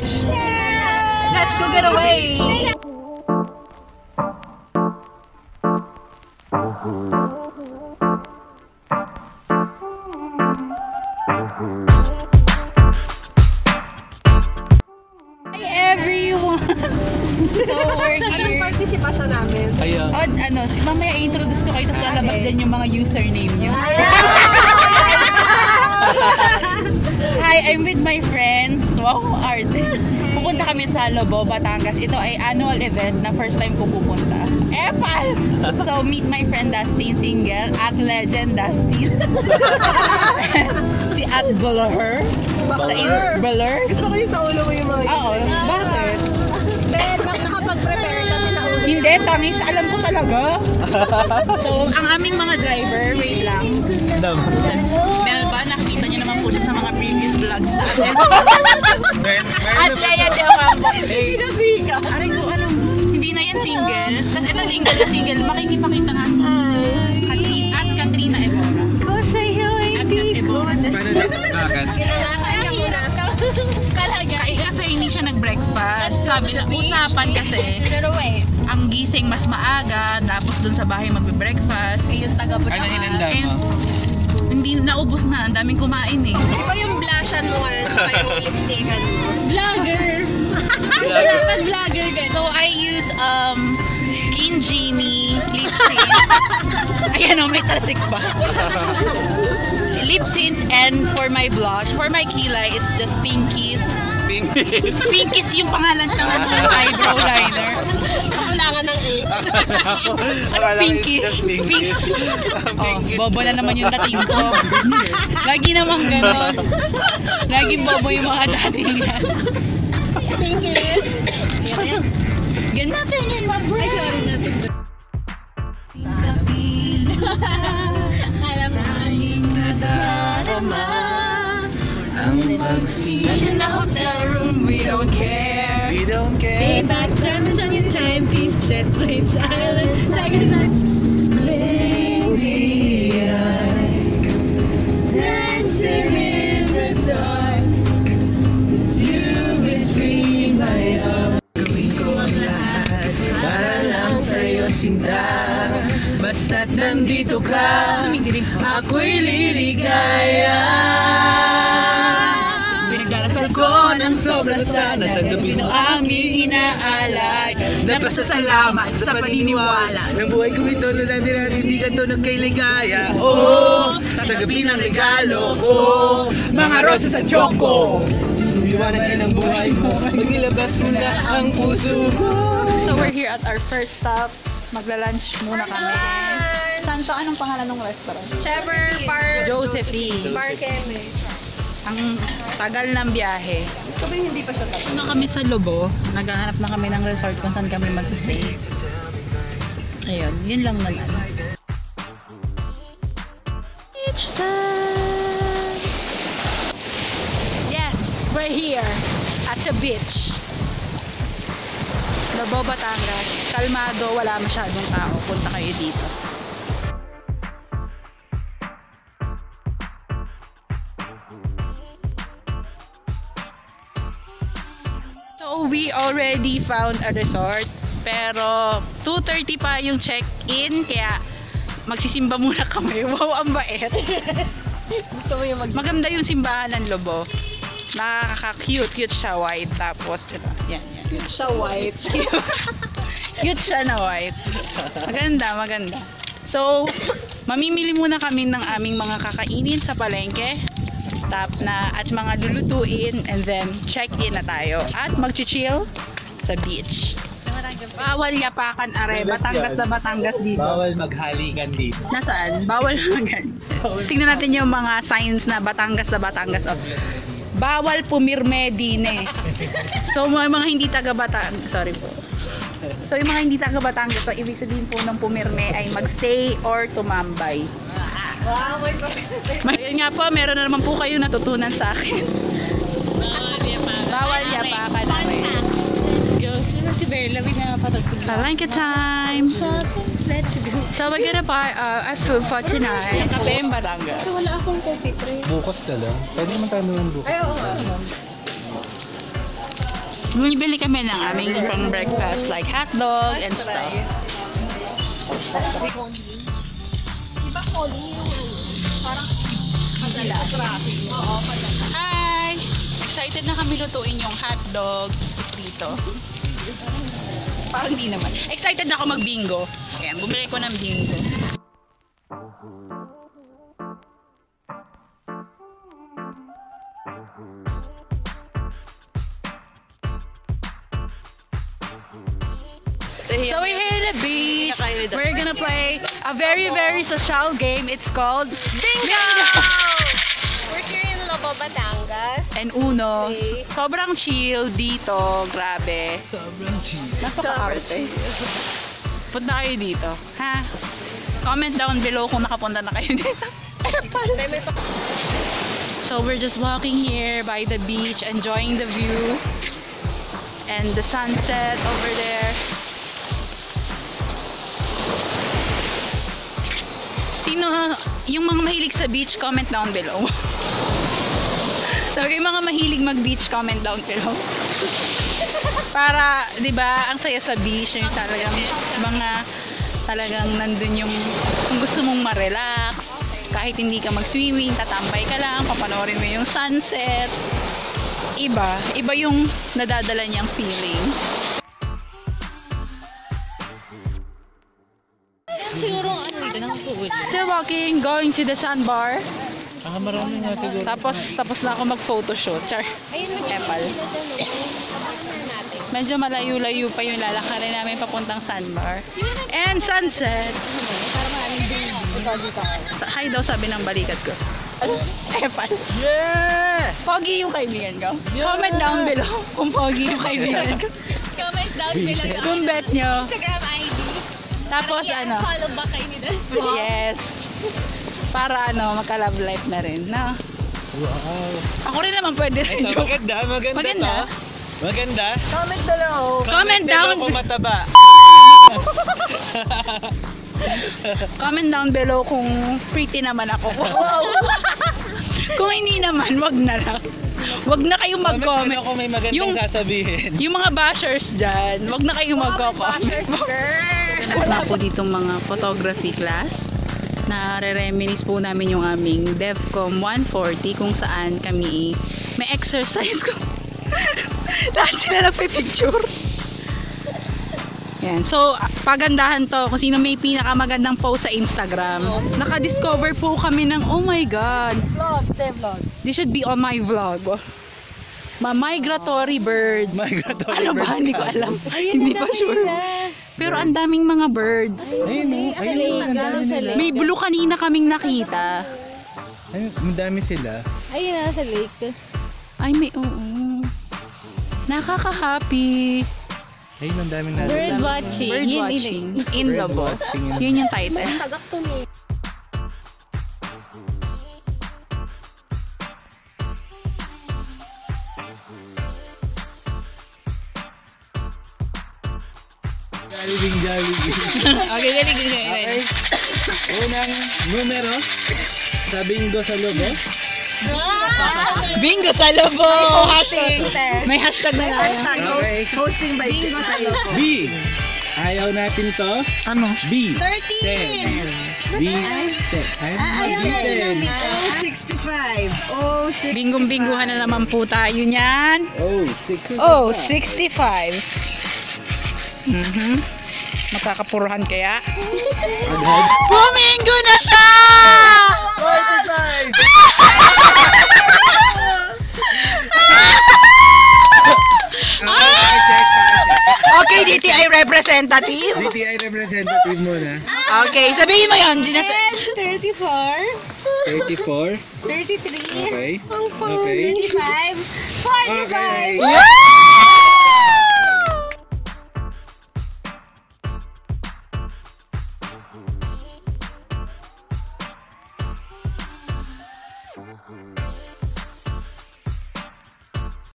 beach! Let's go get away! Hi everyone! so we're Anong here. participation namin? Kaya, O, ano, mamaya i-introduce ko kayo tapos lalabas din yung mga username nyo. Hi, I'm with my friends. Wow, arte. Pupunta kami sa Lobo, Batangas. Ito ay annual event na first time ko pupunta. Epal! So, meet my friend Dustin Single at legend Dustin. si at Blur. In- Blur. Gusto ko yung sa ulo mo yung mga Oo, bakit? Then, nakapag-prepare siya sa ulo. Hindi, tangis. Alam ko talaga. So, ang aming mga driver, wait lang. dam. Vlogs. Meron, At Lea de Mambo. Hey, Kasika. Aray ko, ano, hindi na yan single. Tapos ito single na single. Makikipakita nga sa Katrina, at Katrina Evora. At Kat Evora. paano na? Bakit? Kaya muna. Talaga, eh, kasi hindi siya nag-breakfast. Sabi na, usapan kasi, ang gising mas maaga, tapos dun sa bahay magbe-breakfast. Yung taga Ano hinanda Eh, mo? hindi naubos na, ang daming kumain eh. Di ba yung blushan mo ngayon, saka yung lipstickan mo? Vlogger! Dapat vlogger ka. So, I use um, Skin Genie lip tint. Ayan o, may tasik pa. lip tint and for my blush, for my kilay, it's just Pinkies. Pingit. Pinkies yung pangalan ng ano, eyebrow liner. Pinkish. Pingit. Oh, bobo na naman yung dating ko. Lagi naman ganon. Laging bobo yung mga dating yan. My bro. Ay, sorry natin. Alam namin nadarama Ang pagsi. Nasa na hotel room, we don't care We don't Stay care. back, time is on your timepiece Jet planes, islands, tigers on Lady, Dancing in the dark You between my arms Gawin ko ang lahat Para lang sa'yo sinta Basta't nandito ka Ako'y liligaya Pinagdarasal ko ng sobra sana Tanggapin mo ang inaalay Napasasalamat sa paniniwala Ng buhay ko ito na natin natin hindi ka ito nagkailigaya. Oo, tatanggapin ang regalo ko. Mga rosas sa choco. Iwanag ka ng buhay mo. Maglilabas mo na ang puso ko. So we're here at our first stop. Magla-lunch muna kami. Santo, anong pangalan ng restaurant? Trevor Park. Josephine. Parkeme. Ang tagal ng biyahe. Gusto ko yung hindi pa siya tapos. Ano kami sa Lobo, naghahanap na kami ng resort kung saan kami mag-stay. Ayun, yun lang na ano. Beach time! Yes, we're here at the beach. Lobo, Batangas. Kalmado, wala masyadong tao. Punta kayo dito. So, we already found a resort. Pero, 2.30 pa yung check-in. Kaya, magsisimba muna kami. Wow, ang bait. Gusto mo yung mag... Maganda yung simbahan ng Lobo. Nakaka-cute. Cute siya white. Tapos, ito. Yan, yan. Siya white. Cute siya na white. Maganda, maganda. So, mamimili muna kami ng aming mga kakainin sa palengke. Tap na at mga lulutuin and then check-in na tayo. At mag-chill sa beach. Bawal yapakan are. Batangas na Batangas dito. Bawal maghalikan dito. Nasaan? Bawal naman. Tingnan natin yung mga signs na Batangas na Batangas. Oh. Bawal pumirme dine. So, mga, mga hindi taga Batangas. Sorry po. So, yung mga hindi taga Batangas, so, ibig sabihin po ng pumirme ay magstay or tumambay. Wow, may Ayun nga po, meron na naman po kayo natutunan sa akin. Bawal yapakan. Palengke time! Let's go. So, we're gonna buy uh, a food for tonight. Kape in Batangas. Wala akong coffee tray. Bukas na lang. Pwede naman tayo naman bukas. Ay, oo nga. Bumibili kami ng aming pang breakfast like hotdog and stuff. Hi! Excited na kami lutuin yung hotdog dito. Parang di naman. Excited na ako mag-bingo. Ayan, bumili ko ng bingo. So we're here at the beach. We're gonna play a very, very social game. It's called Bingo! We're here in Lobo, Batangas. And Uno. Okay. Sobrang chill dito. Grabe. Sobrang cheap. Napaka-arte. Punta kayo dito. Ha? Comment down below kung nakapunta na kayo dito. So we're just walking here by the beach, enjoying the view and the sunset over there. Sino, yung mga mahilig sa beach, comment down below. Sabi yung mga mahilig mag-beach, comment down below. Para, di ba, ang saya sa beach, yung talagang mga talagang nandun yung kung gusto mong ma-relax, kahit hindi ka mag-swimming, tatambay ka lang, papanoorin mo yung sunset. Iba, iba yung nadadala niyang feeling. Walking, going to the sandbar. Ah, marami nga siguro. Tapos, tapos na ako mag-photoshoot. Char. Epal. Medyo malayo-layo pa yung lalakarin namin papuntang sandbar. And sunset. Hi daw sabi ng balikat ko. Epal. Yeah! Pogi yung kaibigan ko. Comment down below kung pogi yung kaibigan ko. Comment down below Kung bet nyo. Instagram ID. Tapos ano. Follow back kayo ni Dan. Yes. Para ano, magka-love life na rin. No? Wow. Ako rin naman pwede rin. Ito, joke. maganda, maganda, Maganda. to. Maganda. Comment below. Comment below down. kung mataba. Comment down below kung pretty naman ako. kung hindi naman, wag na lang. Wag na kayong Comment mag-comment. kung may magandang Yung- sasabihin. Yung mga bashers dyan, wag na kayong mag-comment. Wala po ditong mga photography class na re-reminisce po namin yung aming DevCom 140 kung saan kami may exercise ko. Lahat sila nagpipicture. Yan. So, ah, pagandahan to kung sino may pinakamagandang post sa Instagram. Naka-discover po kami ng, oh my God, Vlog, te vlog. this should be on my vlog. Ma migratory birds. Migratory ano ba? birds Hindi ko alam. Hindi pa sure. Pero ang daming mga birds. Ayun, ayun, ang dami nila. May blue kanina kaming nakita. Ayun, ang dami sila. Ayun na, sa lake. Ay, may oo. Nakaka-happy. Ayun, ang dami na. Bird watching. Bird watching. In the yun. Yun yung title. Tagak to me. Jollibee, Jollibee. okay, dali, dali, dali. Unang numero sa bingo sa lobo. Bingo sa lobo! Hashtag. May hashtag na tayo. Okay. Hosting by Bingo sa loko. B. Ayaw natin to. Ano? B. 13! B. 10. Ayaw B. 10. Oh, 65. Oh, 65. Binggong-bingguhan na naman po tayo niyan. Oh, 6. Oh, 65. Mhm. Magkakapuruhan kaya? Agad. Bumingo na siya! 45. Okay, check, Okay, DTI representative. DTI representative muna. Okay, sabihin mo yun. Dinas 34. 34. 33. Okay. Okay. 35. 45. Okay. Woo!